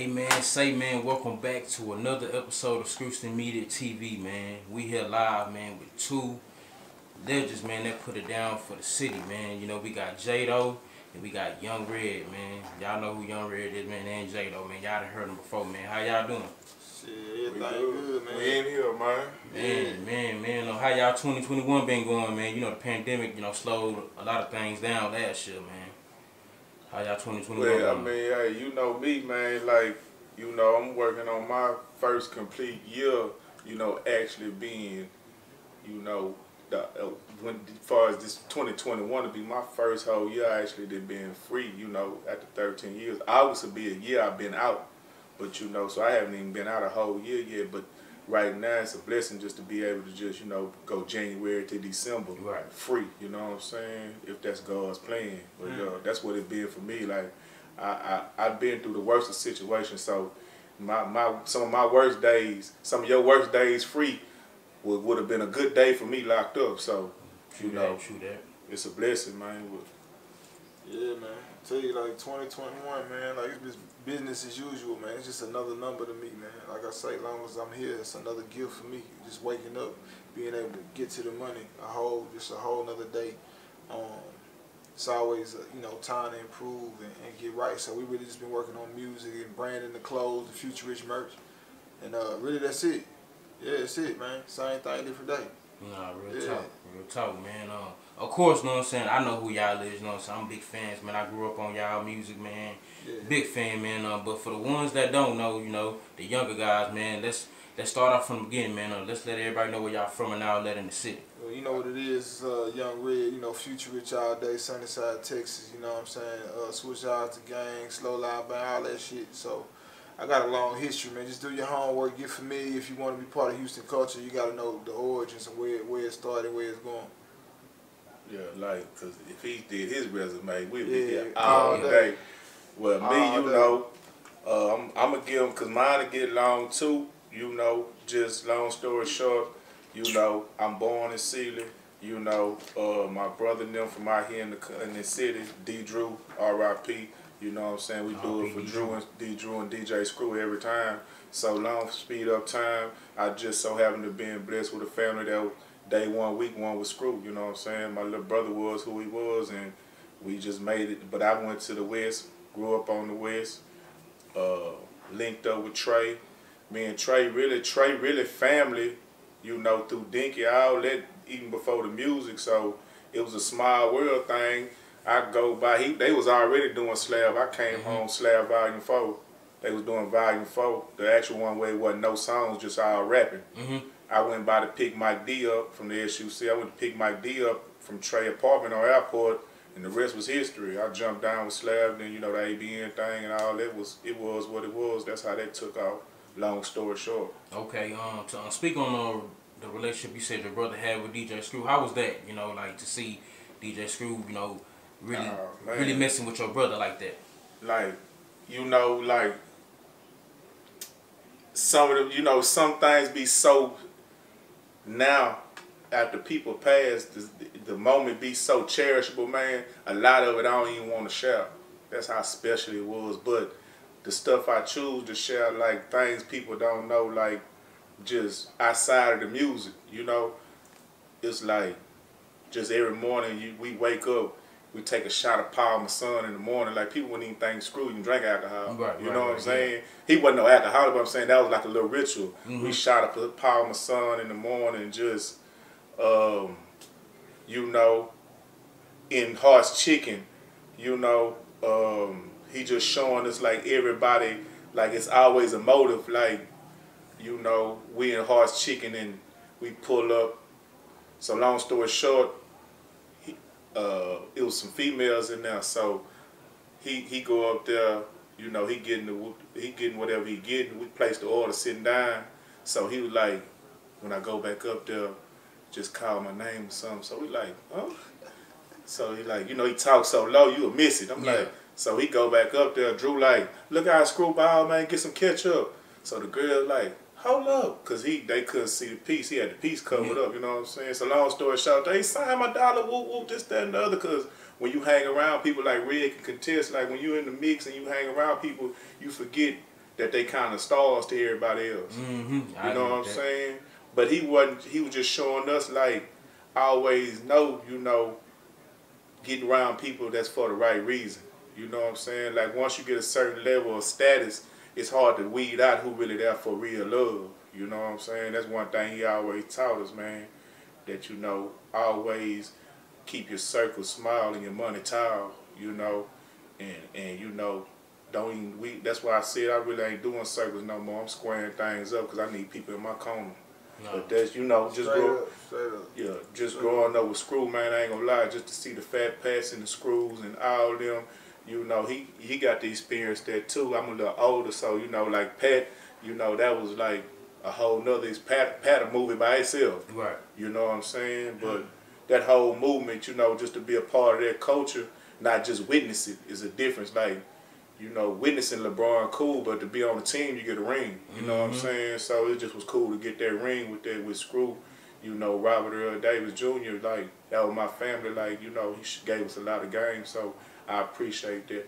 Hey man, say man, welcome back to another episode of Screwston Media TV, man. We here live, man, with two legends, man, that put it down for the city, man. You know, we got J Doe and we got Yung Redd, man. Y'all know who Yung Redd is, man, and J Doe, man. Y'all done heard him before, man. How y'all doing? Shit, everything good, man. We in here, man. Man, man, man, know how y'all 2021 been going, man? You know, the pandemic, you know, slowed a lot of things down last year, man. How y'all 2021 Well, I mean, hey, you know me, man. Like, you know, I'm working on my first complete year. You know, actually being, you know, the uh, when as far as this 2021 to be my first whole year actually did being free. You know, after 13 years, I was to be a year I've been out, but you know, so I haven't even been out a whole year yet. But right now, it's a blessing just to be able to just you know go January to December Right. free. You know what I'm saying? If that's God's plan, but uh, that's what it been for me. Like I, I I've been through the worst of situations, so my my some of my worst days, some of your worst days free would would have been a good day for me locked up. So True you know, that, true that. it's a blessing, man. Yeah, man. I tell you, like 2021, man, like it's business as usual, man. It's just another number to me, man. Like I say, as long as I'm here, it's another gift for me. Just waking up, being able to get to the money, a whole, just a whole another day. Um, it's always, uh, you know, time to improve and, and get right. So we really just been working on music and branding the clothes, the Future Rich merch, and uh, really that's it. Yeah, that's it, man. Same thing, different day. Nah, real Yeah. talk, real talk, man. Um, of course, know what I'm saying. I know who y'all is. You know what I'm saying. I'm big fans, man. I grew up on y'all music, man. Yeah. Big fan, man. Uh, but for the ones that don't know, you know, the younger guys, man. Let's let's start off from the beginning, man. Uh, let's let everybody know where y'all from and outlet in the city. Well, you know what it is, uh, Yung Redd, you know, Future Rich all day, Sunnyside, Texas, you know what I'm saying? Uh, switch out to gang, slow line bang, all that shit. So I got a long history, man. Just do your homework, get familiar. If you want to be part of Houston culture, you got to know the origins and where, where it started, where it's going. Yeah, like, cause if he did his resume, we'd be Yeah, here all all day. day. Well, me, you day. know, uh, I'm, I'm gonna give him, cause mine to get long too. You know, just long story short, you know, I'm born in Sealy. You know, uh, my brother and them from out here in the in the city, D. Drew, R.I.P. You know what I'm saying? We do it for Drew and D. Drew and DJ Screw every time. So long speed up time. I just so happen to be blessed with a family that day one, week one was Screw. You know what I'm saying? My little brother was who he was, and we just made it. But I went to the West, grew up on the West, uh, linked up with Trae. Me and Trae really, Trae really family, you know, through Dinky, all that, even before the music. So it was a small world thing. I go by, he, they was already doing Slab. I came home Slab Volume 4. They was doing Volume 4, the actual one where it wasn't no songs, just all rapping. Mm-hmm. I went by to pick Mike D up from the SUC. I went to pick Mike D up from Trae apartment on airport, and the rest was history. I jumped down with Slab, then you know the ABN thing and all that was it was what it was. That's how that took off. Long story short. Okay. Um, to uh, speak on uh, the relationship you said your brother had with DJ Screw, how was that? You know, like to see DJ Screw, you know, really, Oh, really messing with your brother like that. Like, you know, like some of the you know, some things be so now after people pass, the, the moment be so cherishable, man. A lot of it I don't even want to share. That's how special it was. But the stuff I choose to share, like things people don't know, like just outside of the music, you know, it's like just every morning you, we wake up, we take a shot of Paul son, in the morning. Like people wouldn't even think screw you can drink alcohol. Right, you right, know what right, I'm saying? He wasn't no alcoholic, but I'm saying that was like a little ritual. Mhm. We shot up a Paul son, in the morning, just um, you know, in Hartz Chicken, you know, um, he just showing us like everybody, like it's always a motive. Like, you know, we in Hartz Chicken and we pull up. So long story short, uh, it was some females in there. So he he go up there, you know, he getting the he getting whatever he getting. We placed the order sitting down. So he was like, when I go back up there, just call my name or something. So we like, huh? So he like, you know, he talks so low, you'll miss it. I'm Yeah. like, so he go back up there. Drew like, look I screwball, man, get some ketchup. So the girl like, hold up, cause he they couldn't see the piece. He had the piece covered Yeah. up. You know what I'm saying? So long story short, they signed my dollar, whoop whoop, this that and the other. Cause when you hang around people like Red can contest, like when you in the mix and you hang around people, you forget that they kind of stars to everybody else. Mm-hmm. You know what I'm saying? But he wasn't. He was just showing us like, I always know, you know, getting around people that's for the right reason. You know what I'm saying? Like once you get a certain level of status, it's hard to weed out who really there for real love. You know what I'm saying? That's one thing he always taught us, man. That you know, always keep your circle small and your money tall. You know, and and you know, don't even we. That's why I said I really ain't doing circles no more. I'm squaring things up because I need people in my corner. No. But that's you know just straight grow. up, straight up. Yeah, just growing up with Screw, man, I ain't gonna lie, just to see the Fat Pats and the screws and all them, you know, he he got the experience there too. I'm a little older, so you know, like Pat, you know, that was like a whole nother Pat Pat a movie by itself. Right. You know what I'm saying? But that whole movement, you know, just to be a part of that culture, not just witness it, is a difference. Like, you know, witnessing LeBron cool, but to be on the team, you get a ring. You know what I'm mm-hmm. saying? So it just was cool to get that ring with that with Screw. You know, Robert Earl Davis Jr. Like that was my family. Like you know, he gave us a lot of games, so I appreciate that.